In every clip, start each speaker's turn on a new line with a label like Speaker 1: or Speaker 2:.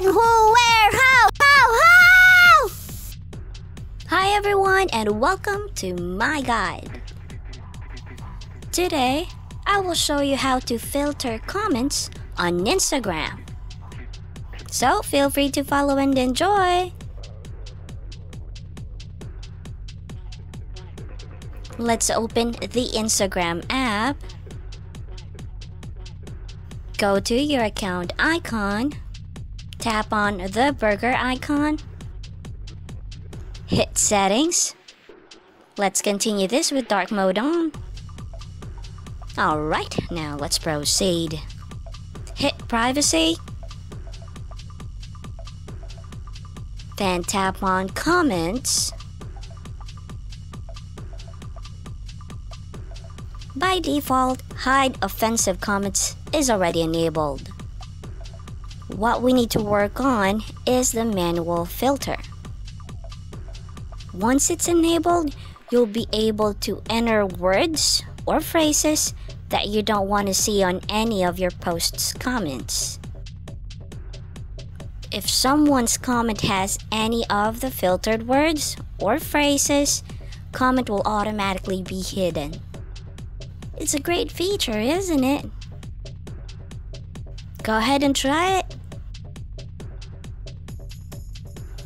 Speaker 1: when, who, where, how, how, how! Hi everyone and welcome to my guide. Today, I will show you how to filter comments on Instagram. So feel free to follow and enjoy! Let's open the Instagram app. Go to your account icon Tap on the burger icon. Hit settings. Let's continue this with dark mode on. Alright, now let's proceed. Hit privacy. Then tap on comments. By default, hide offensive comments is already enabled. What we need to work on is the manual filter. Once it's enabled, you'll be able to enter words or phrases that you don't want to see on any of your post's comments. If someone's comment has any of the filtered words or phrases, comment will automatically be hidden. It's a great feature, isn't it? Go ahead and try it.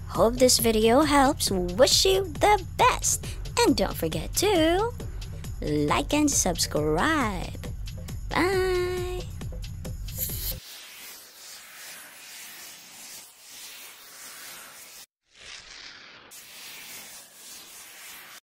Speaker 1: Hope this video helps. Wish you the best. And don't forget to like and subscribe. Bye.